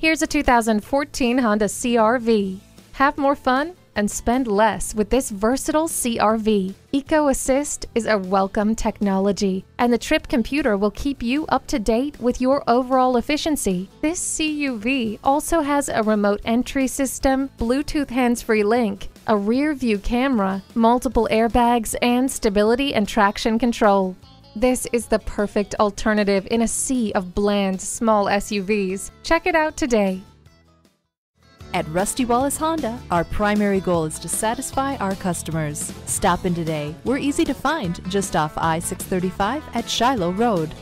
Here's a 2014 Honda CRV. Have more fun and spend less with this versatile CRV. Eco Assist is a welcome technology, and the trip computer will keep you up to date with your overall efficiency. This CUV also has a remote entry system, Bluetooth hands-free link, a rear view camera, multiple airbags, and stability and traction control. This is the perfect alternative in a sea of bland, small SUVs. Check it out today. At Rusty Wallis Honda, our primary goal is to satisfy our customers. Stop in today. We're easy to find just off I 635 at Shiloh Road.